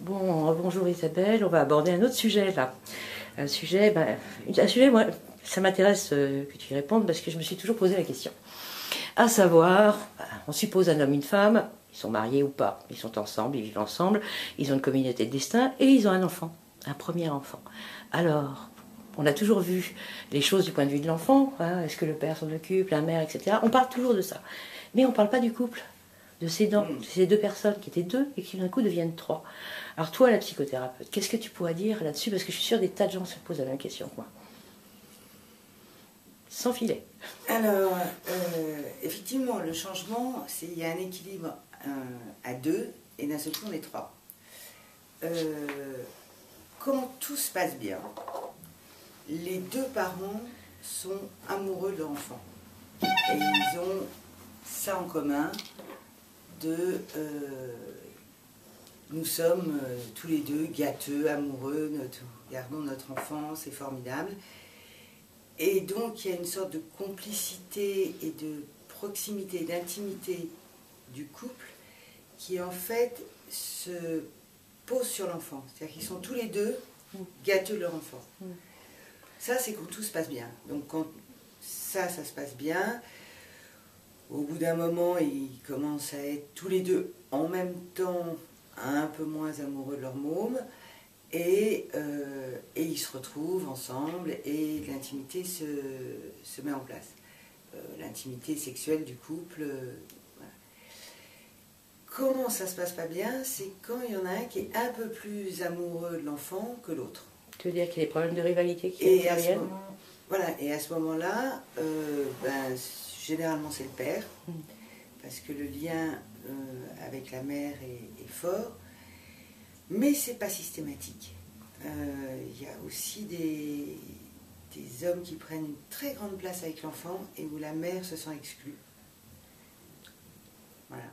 Bon, bonjour Isabelle, on va aborder un autre sujet là. Un sujet, ben, un sujet, moi, ça m'intéresse euh, que tu y répondes parce que je me suis toujours posé la question. À savoir, ben, on suppose un homme, une femme, ils sont mariés ou pas, ils sont ensemble, ils vivent ensemble, ils ont une communauté de destin et ils ont un enfant, un premier enfant. Alors, on a toujours vu les choses du point de vue de l'enfant, hein, est-ce que le père s'en occupe, la mère, etc. On parle toujours de ça. Mais on ne parle pas du couple, de ces, de ces deux personnes qui étaient deux et qui d'un coup deviennent trois. Alors toi, la psychothérapeute, qu'est-ce que tu pourrais dire là-dessus? Parce que je suis sûre des tas de gens se posent la même question que moi. Sans filet. Alors, euh, effectivement, le changement, c'est il y a un équilibre euh, à deux et d'un seul coup on est trois. Euh, quand tout se passe bien, les deux parents sont amoureux de leur enfant. Et ils ont ça en commun de nous sommes euh, tous les deux gâteux, amoureux, notre, gardons notre enfant, c'est formidable. Et donc il y a une sorte de complicité et de proximité, d'intimité du couple qui en fait se pose sur l'enfant. C'est-à-dire qu'ils sont tous les deux gâteux de leur enfant. Ça, c'est quand tout se passe bien. Donc quand ça, ça se passe bien, au bout d'un moment, ils commencent à être tous les deux en même temps un peu moins amoureux de leur môme, et, euh, et ils se retrouvent ensemble et l'intimité se, se, met en place. Euh, l'intimité sexuelle du couple. Euh, Comment ça se passe pas bien C'est quand il y en a un qui est un peu plus amoureux de l'enfant que l'autre. Tu veux dire qu'il y a des problèmes de rivalité qui et à Voilà, et à ce moment-là, ben, généralement c'est le père, mm. parce que le lien euh, avec la mère est, fort, mais c'est pas systématique. Il euh, y a aussi des, des hommes qui prennent une très grande place avec l'enfant et où la mère se sent exclue. Voilà.